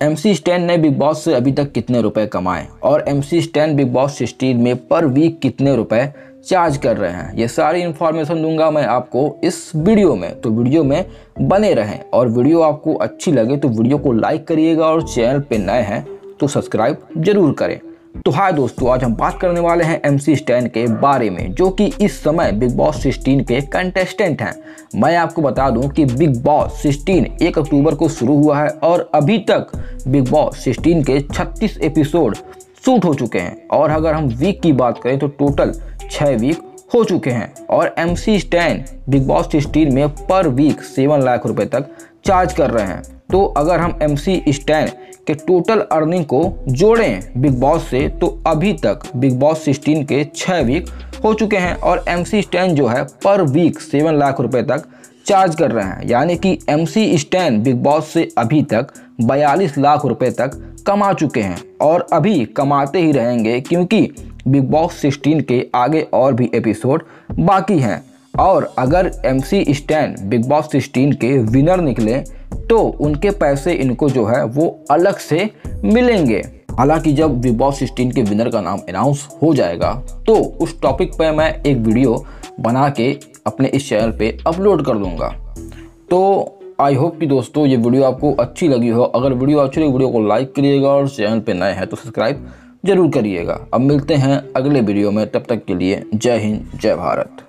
M C Stan ने Bigg Boss से अभी तक कितने रुपए कमाए? और M C Stan Bigg Boss sixteen में पर वीक कितने रुपए चार्ज कर रहे हैं? ये सारी इन्फॉर्मेशन दूँगा मैं आपको इस वीडियो में। तो वीडियो में बने रहें। और वीडियो आपको अच्छी लगे तो वीडियो को लाइक करिएगा और चैनल पर नए हैं तो सब्सक्राइब ज़रूर करें। तो हाय दोस्तों, आज हम बात करने वाले हैं एम सी स्टैन के बारे में, जो कि इस समय बिग बॉस सिक्सटीन के कंटेस्टेंट हैं। मैं आपको बता दूँ कि बिग बॉस सिक्सटीन एक अक्टूबर को शुरू हुआ है और अभी तक बिग बॉस सिक्सटीन के 36 एपिसोड शूट हो चुके हैं। और अगर हम वीक की बात करें तो टोटल छः वीक हो चुके हैं और M C Stan Bigg Boss sixteen में पर वीक सेवन लाख रुपए तक चार्ज कर रहे हैं। तो अगर हम एम सी स्टैन के टोटल अर्निंग को जोड़ें बिग बॉस से तो अभी तक बिग बॉस सिक्सटीन के छः वीक हो चुके हैं और एम सी स्टैन जो है पर वीक सेवन लाख रुपए तक चार्ज कर रहे हैं। यानी कि M C Stan Bigg Boss से अभी तक बयालीस लाख रुपए तक कमा चुके हैं और अभी कमाते ही रहेंगे क्योंकि बिग बॉस 16 के आगे और भी एपिसोड बाकी हैं। और अगर M C Stan Bigg Boss 16 के विनर निकले तो उनके पैसे इनको जो है वो अलग से मिलेंगे। हालाँकि जब बिग बॉस सिक्सटीन के विनर का नाम अनाउंस हो जाएगा तो उस टॉपिक पर मैं एक वीडियो बना के अपने इस चैनल पे अपलोड कर दूँगा। तो आई होप कि दोस्तों ये वीडियो आपको अच्छी लगी हो। अगर वीडियो अच्छी लगी वीडियो को लाइक करिएगा और चैनल पे नए हैं तो सब्सक्राइब ज़रूर करिएगा। अब मिलते हैं अगले वीडियो में। तब तक के लिए जय हिंद, जय भारत।